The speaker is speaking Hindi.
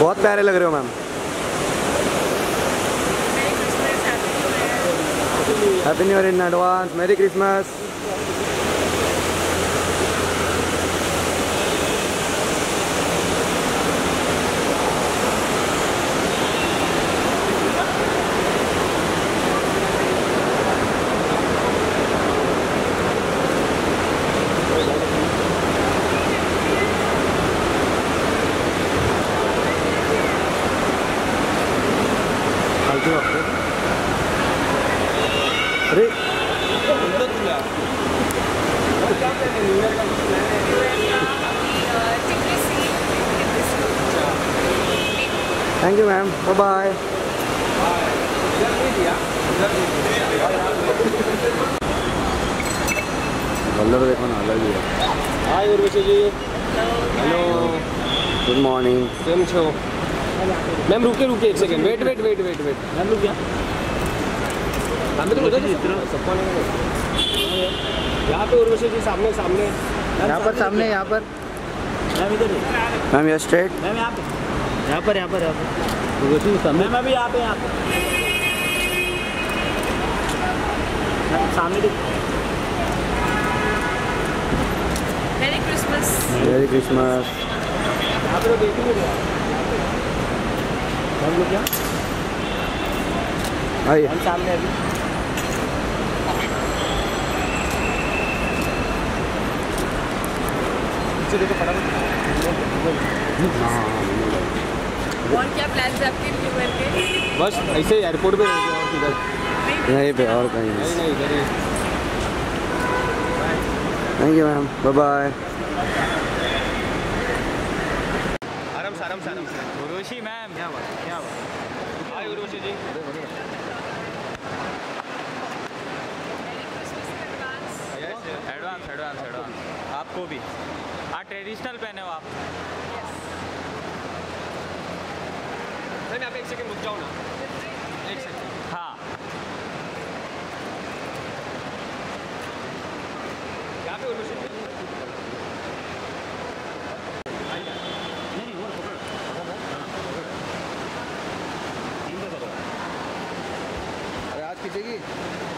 बहुत प्यारे लग रहे हो ma'am. Happy new year in advance merry Christmas अरे। Thank you ma'am bye bye colour देखो ना अलग ही है। Hi Urvashi ji hello good morning छो मैम रुके रुके एक second wait wait wait wait wait ma'am रुक गया हमें तो सबको यहाँ पे उर्वशी जी सामने सामने। यहाँ पर सामने यहाँ पर। मैम इधर मैम यू स्ट्रेट मैम यहाँ पे। यहाँ पर यहाँ पर यहाँ पर। उर्वशी सामने। मैम अभी यहाँ पे यहाँ पे। सामने देख। मेरी क्रिसमस मेरी क्रिसमस यहाँ हम लोग क्या? हम सामने अभी। पीछे देखो फटाफट और क्या प्लान्स है आपके न्यू ईयर के? बस ऐसे ही एयरपोर्ट पे रह और किधर यहीं पे और कहीं। नहीं नहीं नहीं इधर ही। Thank you ma'am bye bye आराम से आराम से आराम से। उर्वशी मैम क्या बात क्या बात hi Urvashi ji. Advance advance advance आपको भी। हाँ ट्रेडिशनल पहने हो आप। मैम यहाँ पे एक सेकंड रुक जाओ ना? एक सेकंड हाँ। यहाँ पे जी अरे आज खींचेगी